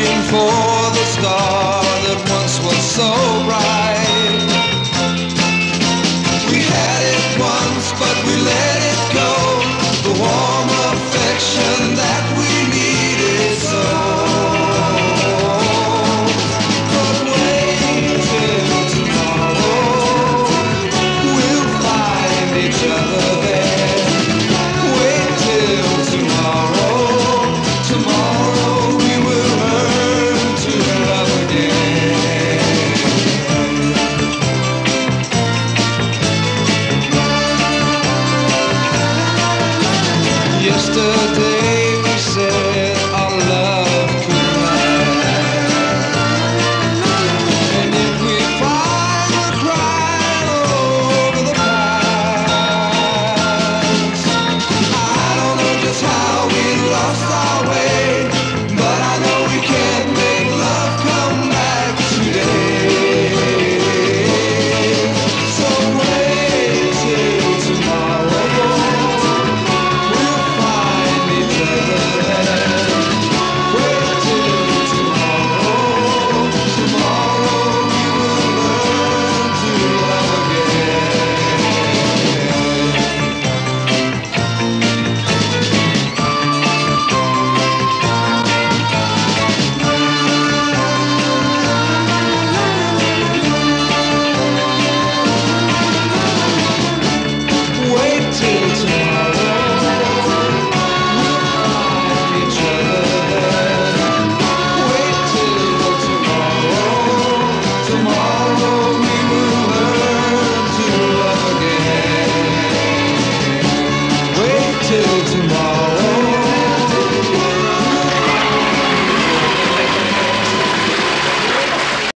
for the star that once was so bright. We had it once, but we let it go. The warm affection day.